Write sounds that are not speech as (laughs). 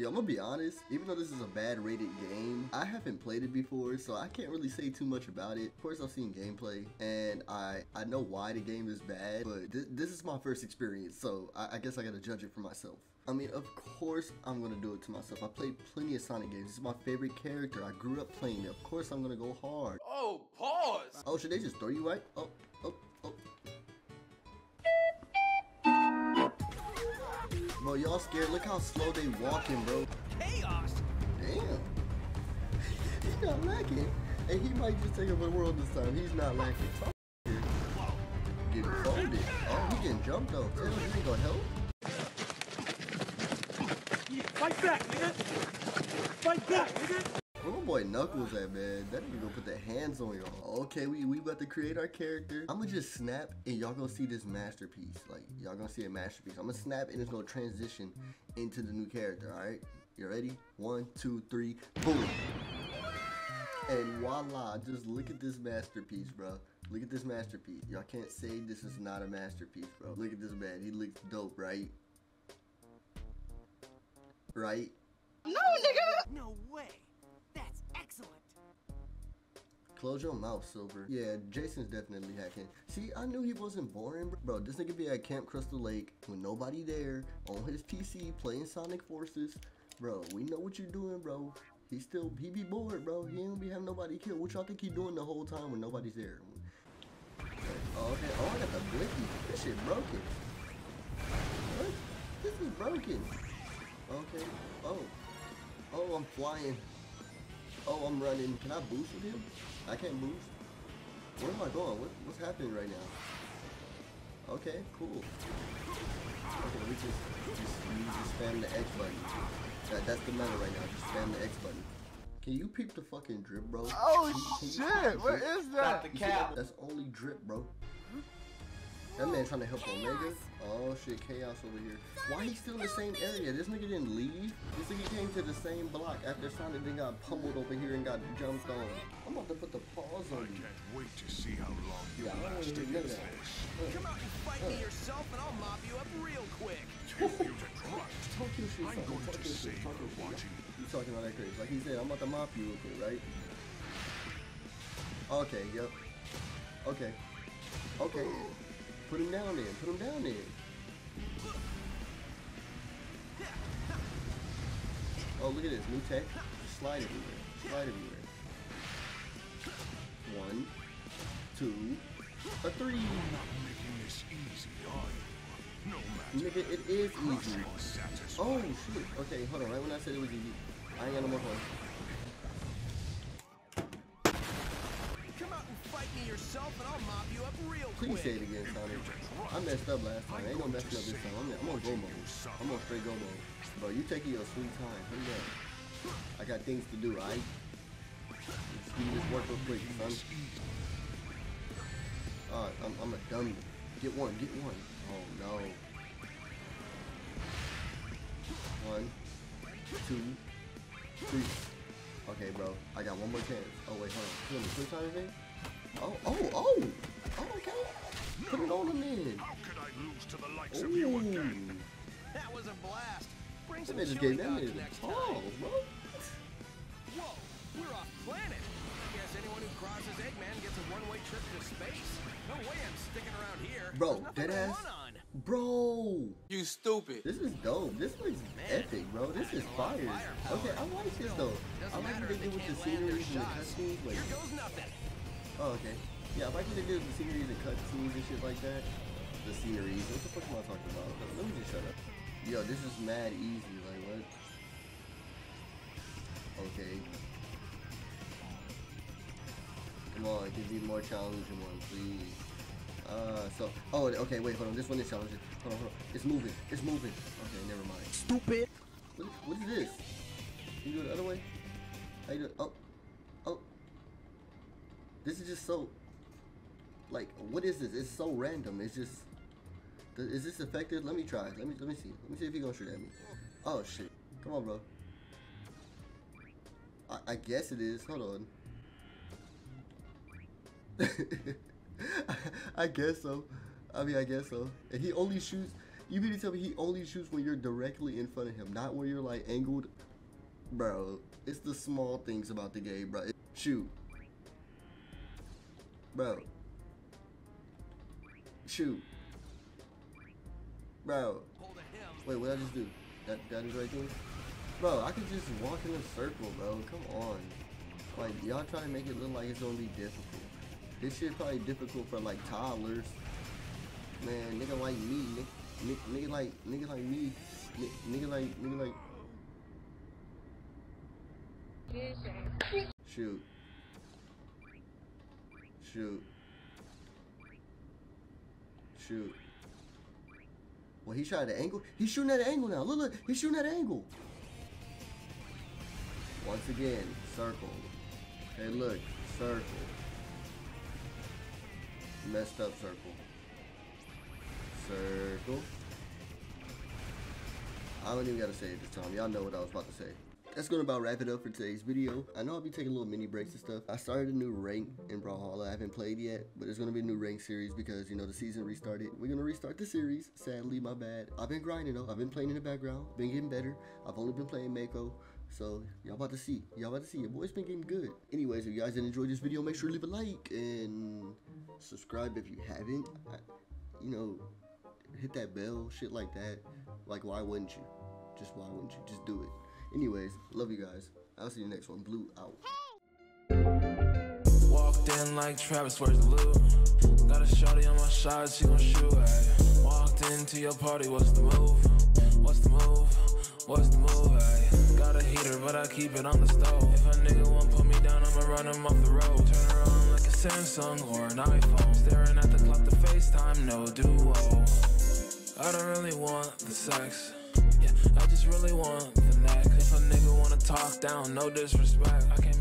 Yeah, I'm gonna be honest, even though this is a bad rated game, I haven't played it before, so I can't really say too much about it. Of course, I've seen gameplay, and I, I know why the game is bad, but th this is my first experience, so I, I guess I gotta judge it for myself. I mean, of course I'm gonna do it to myself. I played plenty of Sonic games. This is my favorite character. I grew up playing it. Of course I'm gonna go hard. Oh, pause! Oh, should they just throw you right? Oh, oh, Bro, y'all scared? Look how slow they walking, bro. Chaos! Damn. (laughs) He's not lacking. And he might just take over the world this time. He's not lacking. Getting folded. Oh, he getting jumped though. Tell him he ain't gonna help. Fight back, nigga! Fight back, nigga! Where my boy Knuckles at, man? That nigga gonna put the hands on y'all. Okay, we, we about to create our character. I'm gonna just snap and y'all gonna see this masterpiece. Like, y'all gonna see a masterpiece. I'm gonna snap and it's gonna transition into the new character, alright? You ready? One, two, three, boom! And voila, just look at this masterpiece, bro. Look at this masterpiece. Y'all can't say this is not a masterpiece, bro. Look at this man. He looks dope, right? Right? No nigga! No way. Close your mouth, Silver. Yeah, Jason's definitely hacking. See, I knew he wasn't boring, bro. Bro, this nigga be at Camp Crystal Lake with nobody there, on his PC, playing Sonic Forces. Bro, we know what you're doing, bro. He still, he be bored, bro. He ain't be having nobody kill. What y'all think he doing the whole time when nobody's there? Oh, okay. Oh, I got the blicky. This shit broken. What? This is broken. Okay. Oh. Oh, I'm flying. Oh, I'm running. Can I boost with him? I can't boost. Where am I going? What, what's happening right now? Okay, cool. Okay, we just, just, we just spam the X button. That, that's the meta right now. Just spam the X button. Can you peep the fucking drip, bro? Oh Can can shit! the What drip? that? the You see that? cap. That's only drip, bro. That man trying to help Omega. Oh shit, chaos over here. Why he still in the same area? This nigga didn't leave. This nigga came to the same block after Sonic then got pummeled over here and got jumped on. I'm about to put the pause I on you. I can't wait to see how long you Yeah, I don't last wanna hear none of against this. Come out and fight me yourself and I'll mop you up real quick. Take you to trust. Talk your shit, I'm son. going Talk to your shit. save her watching. You talking all that crazy. Like he said, I'm about to mop you real quick, right? Okay, yep. Okay. Okay. Put him down then. Put him down then. Oh, look at this. New tech. Slide everywhere. Slide everywhere. One, two, a three. Not making this easy, are you? No matter. Nigga, it is easy. Oh, shoot. Okay, hold on. Right when I said it was easy, I ain't got no more fun. Come out and fight me yourself and I'll mop you up real Please say it again, Sonic. I messed up last time. I ain't gonna mess up this time. I'm, I'm on go mode. I'm on straight go mode. Bro, you taking your sweet time. Hurry up. I got things to do, alright? Speed this work real quick, son. Alright, I'm, I'm a dummy. Get one, get one. Oh no. One, two, three. Okay, bro. I got one more chance. Oh wait, hold on. The quick time. Oh, oh, oh! Oh, okay. Put it on him then. How could I lose to the likes of you again? Ooh. That was a blast. Bring That some just chili gave that dogs man the next time. balls, bro. Whoa, we're off planet. I Guess anyone who crosses Eggman gets a one-way trip to space. No way I'm sticking around here. Bro, There's nothing dead to ass. Bro, You stupid. this is dope. This looks epic, bro. This is fire. Okay, I like this though. I like what they did with the sceneries and the cutscenes. Like, Here goes nothing. Oh, okay. Yeah, if I like what they did the sceneries and cutscenes and shit like that. The sceneries. What the fuck am I talking about? Let me just shut up. Yo, this is mad easy. Like, what? Okay. Come on, give me more challenging one, please. Uh, so, oh, okay, wait, hold on. This one is challenging. Hold on, hold on. It's moving. It's moving. Okay, never mind. Stupid. What, what is this? Can you do it the other way? How you do it? Oh, oh. This is just so, like, what is this? It's so random. It's just, is this effective? Let me try. Let me, let me see. Let me see if he gonna shoot at me. Oh shit! Come on, bro. I, I guess it is. Hold on. (laughs) I guess so. I mean, I guess so. And he only shoots. You mean to tell me he only shoots when you're directly in front of him, not where you're like angled? Bro, it's the small things about the game, bro. Shoot. Bro. Shoot. Bro. Hold of him. Wait, what did I just do? That that is right thing? Bro, I could just walk in a circle, bro. Come on. Like, y'all trying to make it look like it's gonna be difficult. This shit probably difficult for like toddlers. Man, nigga like me, nigga, nigga like nigga like me, nigga, nigga like nigga like. Shoot. Shoot. Shoot. Well, he shot at an angle. He's shooting at an angle now. Look, look. He's shooting at an angle. Once again, circle. Hey, look. Circle. Messed up circle. Circle. I don't even gotta say it this time. Y'all know what I was about to say. That's gonna about wrap it up for today's video. I know I'll be taking little mini breaks and stuff. I started a new rank in Brawlhalla. I haven't played yet, but it's gonna be a new rank series because you know the season restarted. We're gonna restart the series. Sadly, my bad. I've been grinding though. I've been playing in the background. Been getting better. I've only been playing Mako. So y'all about to see. Y'all about to see. Your boy's been getting good. Anyways, if you guys did enjoy this video, make sure to leave a like and subscribe if you haven't. I, you know, hit that bell, shit like that. Like, why wouldn't you? Just why wouldn't you? Just do it. Anyways, love you guys. I'll see you next one. Bleu out. Walked in like Travis, the loot? Got a on my side, she gon' shoot. Walked into your party, what's the move? What's the move? What's the move? Ay. Got a heater, but I keep it on the stove. If a nigga won't put me down, I'ma run him off the road. Turn around like a Samsung or an iPhone. Staring at the clock FaceTime, no duo. I don't really want the sex. Yeah, I just really want the neck. If a nigga wanna talk down, no disrespect. I can't